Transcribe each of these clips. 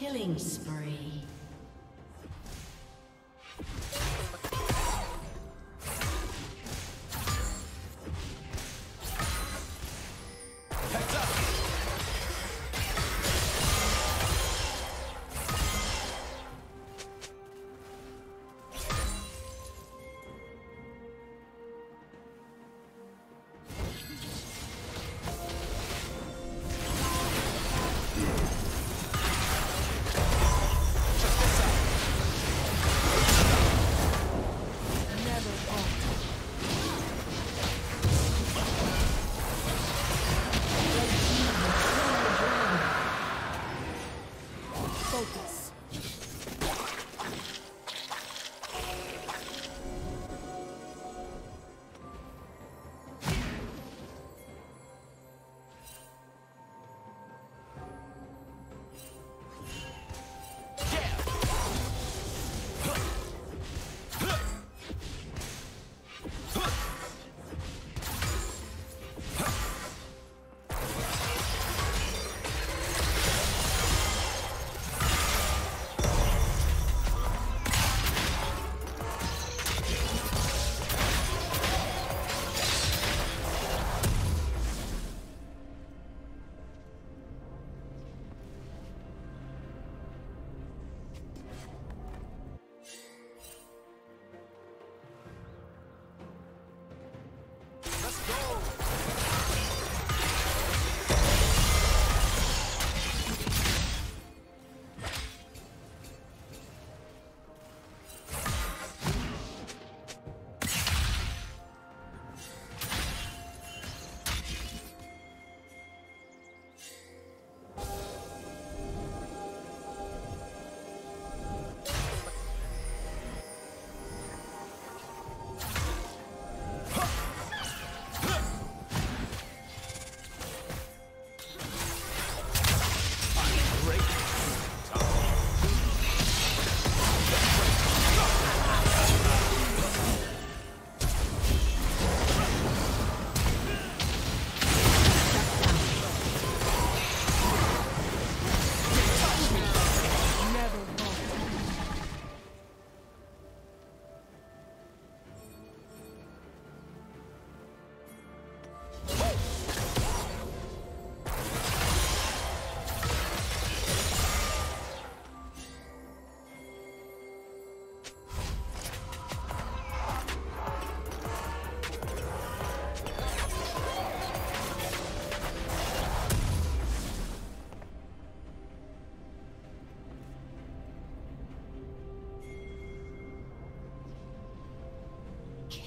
Killing spree.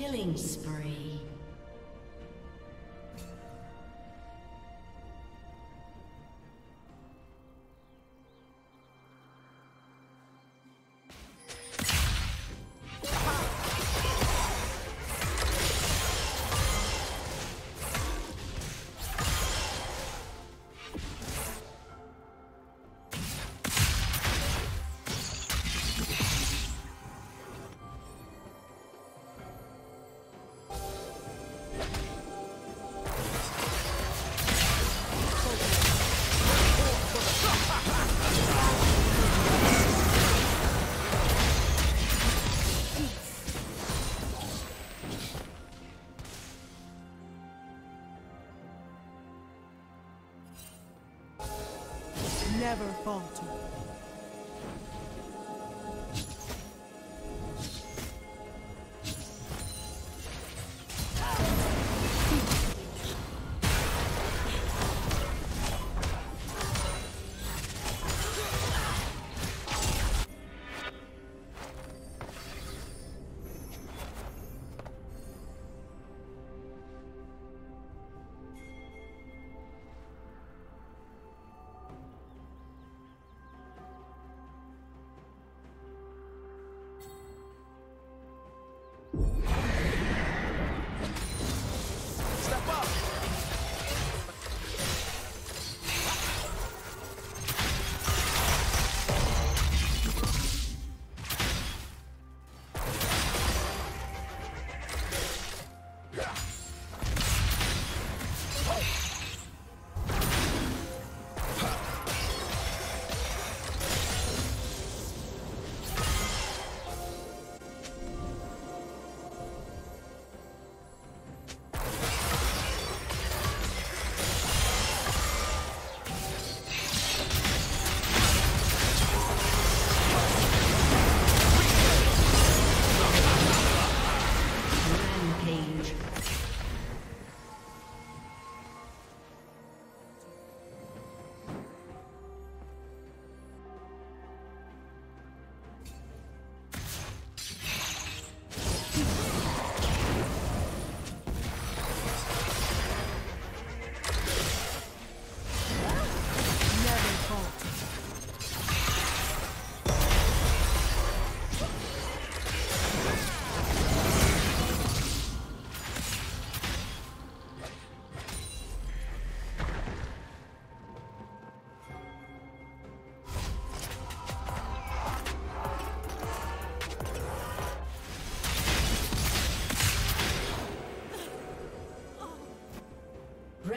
Killing spree. Never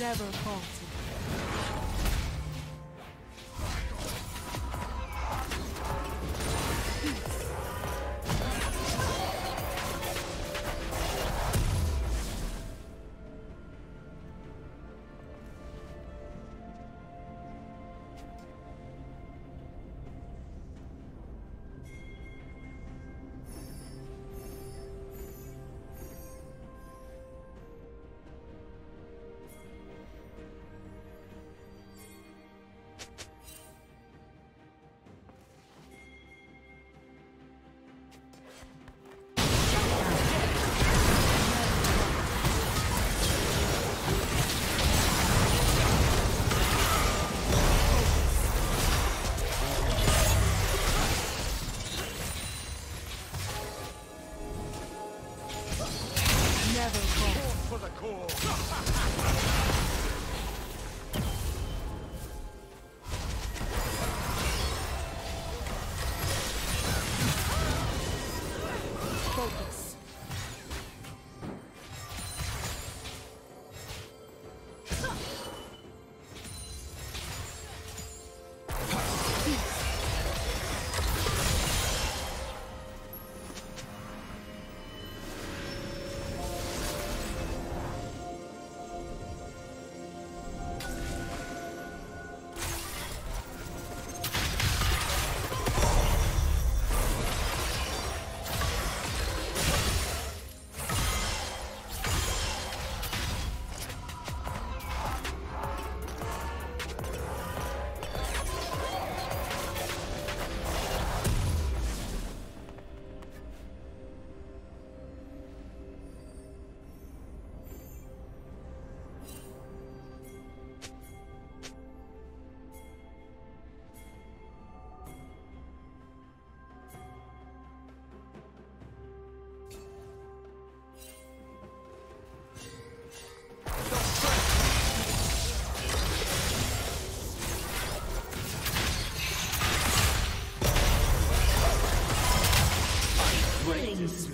Never falter.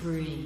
Three.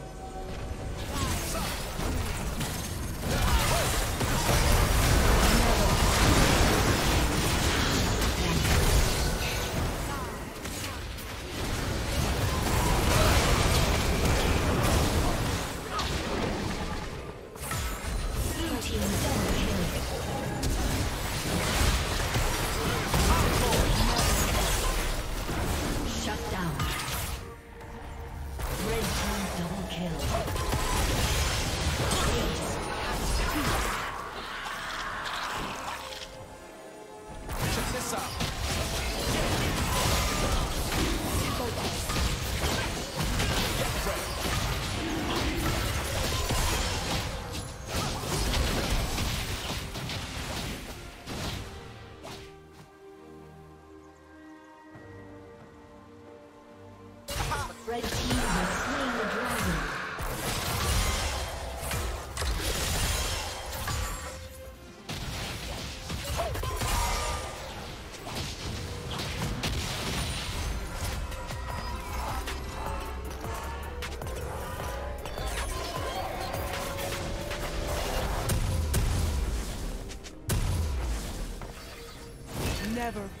ever.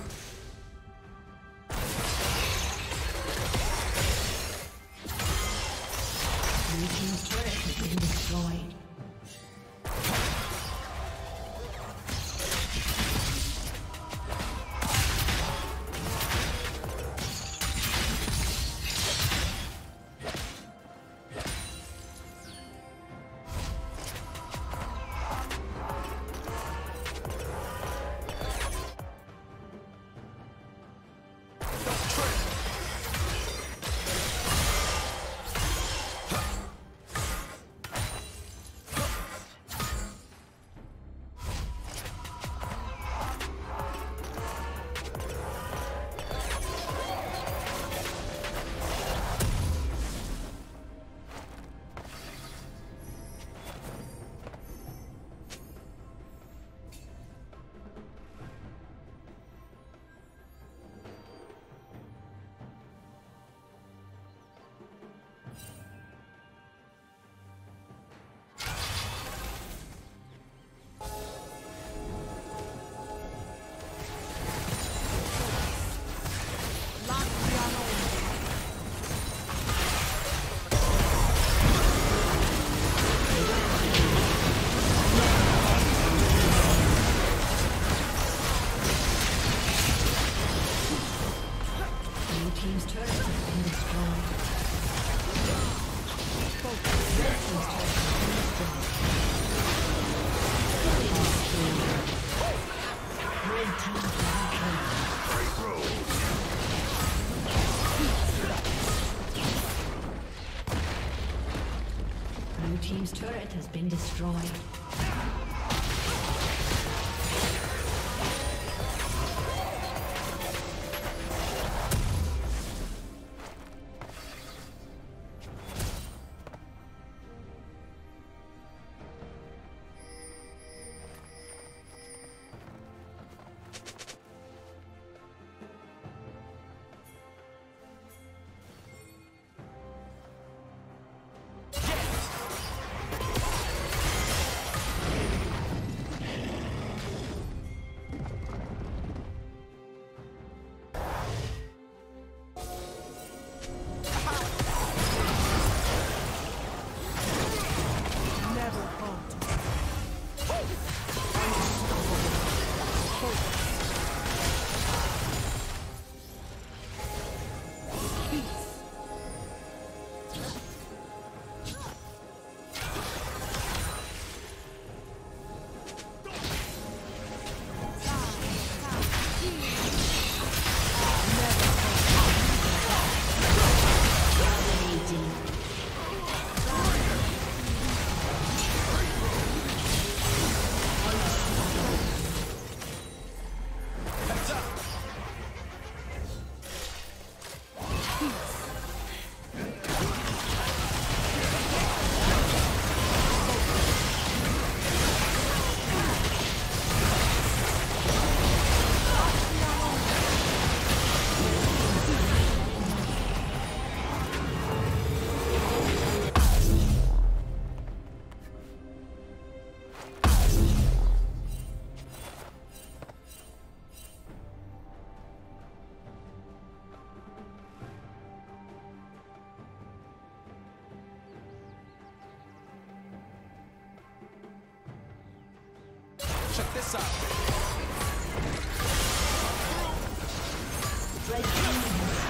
destroyed. Check this out. Red team.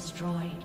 destroyed.